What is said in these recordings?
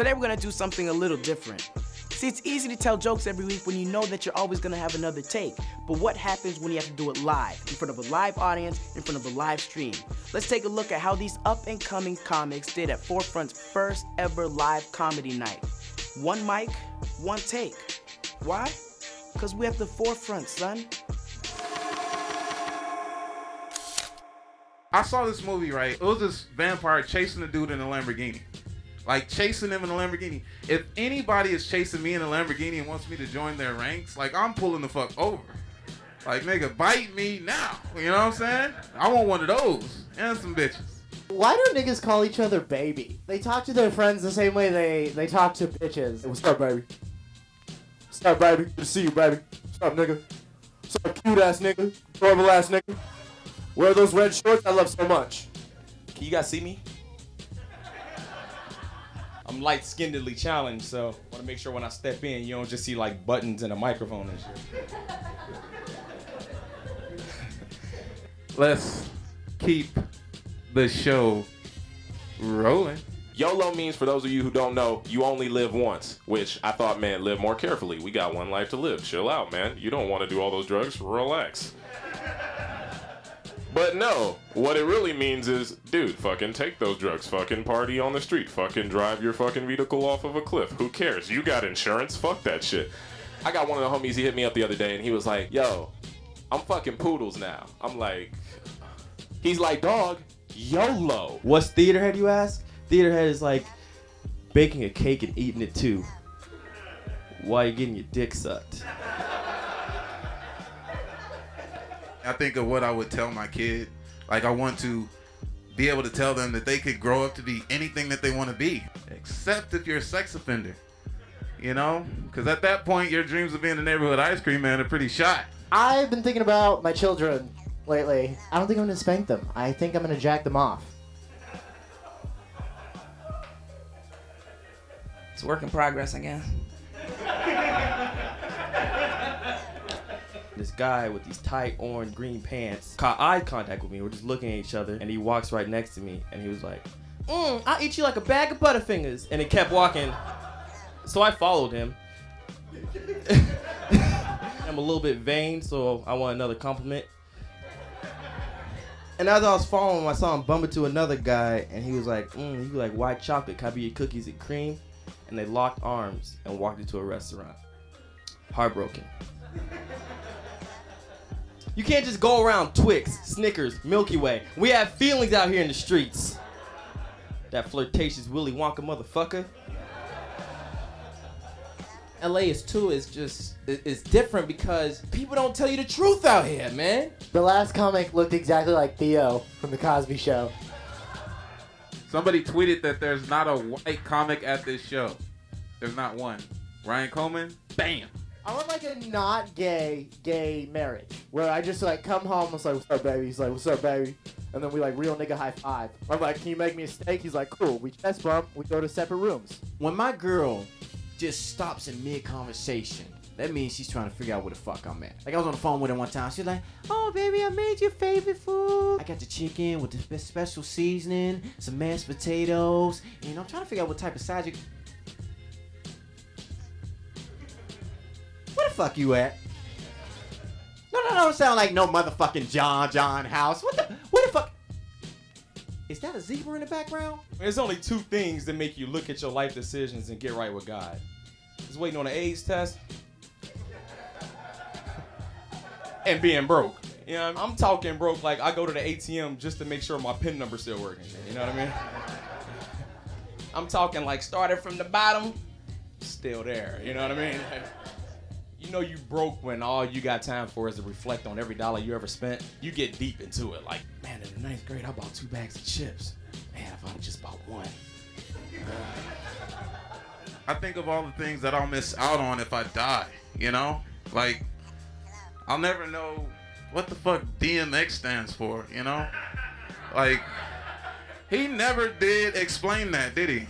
Today we're gonna do something a little different. See, it's easy to tell jokes every week when you know that you're always gonna have another take. But what happens when you have to do it live, in front of a live audience, in front of a live stream? Let's take a look at how these up and coming comics did at Forefront's first ever live comedy night. One mic, one take. Why? Because we have the forefront, son. I saw this movie, right? It was this vampire chasing a dude in a Lamborghini. Like chasing him in a Lamborghini. If anybody is chasing me in a Lamborghini and wants me to join their ranks, like I'm pulling the fuck over. Like nigga, bite me now. You know what I'm saying? I want one of those and some bitches. Why do niggas call each other baby? They talk to their friends the same way they, they talk to bitches. What's up, baby? What's up, baby? Good to see you, baby. What's up, nigga? What's up, cute ass nigga? Adorable ass nigga? Wear those red shorts I love so much. Can you guys see me? I'm light skinnedly challenged, so I want to make sure when I step in, you don't just see like buttons and a microphone and shit. Let's keep the show rolling. YOLO means, for those of you who don't know, you only live once, which I thought man, live more carefully. We got one life to live. Chill out, man. You don't want to do all those drugs. Relax. But no, what it really means is, dude, fucking take those drugs, fucking party on the street, fucking drive your fucking vehicle off of a cliff. Who cares? You got insurance? Fuck that shit. I got one of the homies, he hit me up the other day and he was like, yo, I'm fucking poodles now. I'm like, he's like, dog, YOLO. What's Theaterhead, you ask? Theaterhead is like baking a cake and eating it too while you're getting your dick sucked. I think of what I would tell my kid. Like I want to be able to tell them that they could grow up to be anything that they want to be, except if you're a sex offender. You know, because at that point, your dreams of being a neighborhood ice cream man are pretty shot. I've been thinking about my children lately. I don't think I'm gonna spank them. I think I'm gonna jack them off. It's a work in progress, I guess. This guy with these tight orange green pants caught eye contact with me. We're just looking at each other, and he walks right next to me, and he was like, mm, "I'll eat you like a bag of Butterfingers," and he kept walking. So I followed him. I'm a little bit vain, so I want another compliment. And as I was following him, I saw him bump into another guy, and he was like, mm, "He was like white chocolate. Can I be your cookies and cream?" And they locked arms and walked into a restaurant. Heartbroken. You can't just go around Twix, Snickers, Milky Way. We have feelings out here in the streets. That flirtatious Willy Wonka motherfucker. LA is too is just is different because people don't tell you the truth out here, man. The last comic looked exactly like Theo from The Cosby Show. Somebody tweeted that there's not a white comic at this show. There's not one. Ryan Coleman, bam. I want like a not gay gay marriage where I just like come home and like what's up baby he's like what's up baby and then we like real nigga high five I'm like can you make me a steak he's like cool we chest bump we go to separate rooms When my girl just stops in mid conversation, that means she's trying to figure out where the fuck I'm at. Like I was on the phone with her one time. She's like, "Oh baby, I made your favorite food. I got the chicken with the special seasoning, some mashed potatoes, and I'm trying to figure out what type of side you." The fuck you at? No, no, no, sound like no motherfucking John John house. What the? what the fuck? Is that a zebra in the background? There's only two things that make you look at your life decisions and get right with God. Just waiting on an AIDS test and being broke. You know, I'm talking broke like I go to the ATM just to make sure my PIN number's still working. You know what I mean? I'm talking like started from the bottom, still there. You know what I mean? You know you broke when all you got time for is to reflect on every dollar you ever spent. You get deep into it. Like, man, in the ninth grade, I bought two bags of chips. Man, if I'd just bought one. I think of all the things that I'll miss out on if I die, you know? Like, I'll never know what the fuck DMX stands for, you know? Like, he never did explain that, did he?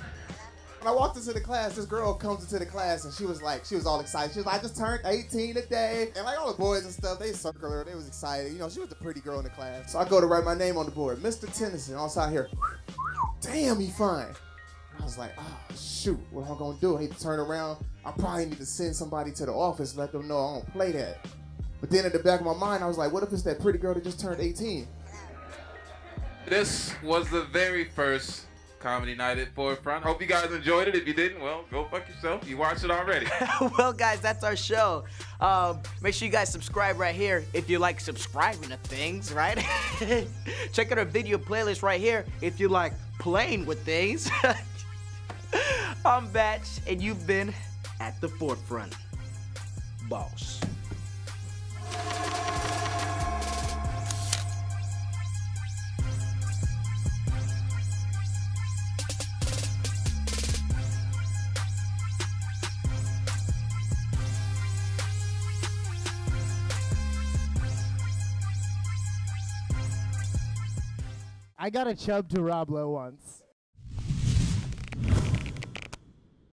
When I walked into the class, this girl comes into the class and she was like, she was all excited. She was like, I just turned 18 today. And like all the boys and stuff, they circle her. They was excited. You know, she was the pretty girl in the class. So I go to write my name on the board. Mr. Tennyson, all side here. Damn, he fine. I was like, oh shoot, what am I gonna do? I need to turn around. I probably need to send somebody to the office, let them know I don't play that. But then at the back of my mind, I was like, what if it's that pretty girl that just turned 18? This was the very first comedy night at Forefront. Hope you guys enjoyed it. If you didn't, well, go fuck yourself. You watched it already. well, guys, that's our show. Um, make sure you guys subscribe right here if you like subscribing to things, right? Check out our video playlist right here if you like playing with things. I'm Bach, and you've been at the forefront. Boss. I got a chub to Rob Lowe once.